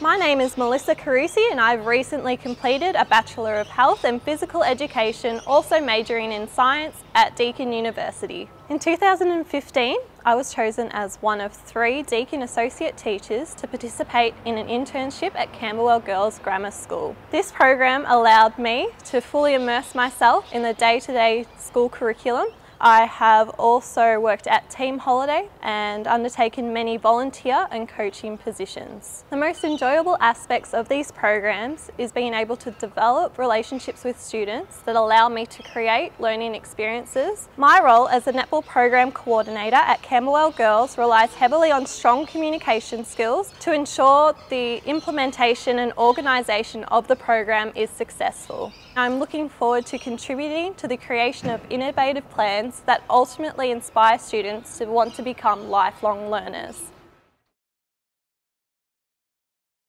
My name is Melissa Carusi and I've recently completed a Bachelor of Health and Physical Education, also majoring in Science at Deakin University. In 2015, I was chosen as one of three Deakin Associate Teachers to participate in an internship at Camberwell Girls Grammar School. This program allowed me to fully immerse myself in the day-to-day -day school curriculum I have also worked at Team Holiday and undertaken many volunteer and coaching positions. The most enjoyable aspects of these programs is being able to develop relationships with students that allow me to create learning experiences. My role as a netball program coordinator at Camberwell Girls relies heavily on strong communication skills to ensure the implementation and organisation of the program is successful. I'm looking forward to contributing to the creation of innovative plans that ultimately inspire students to want to become lifelong learners.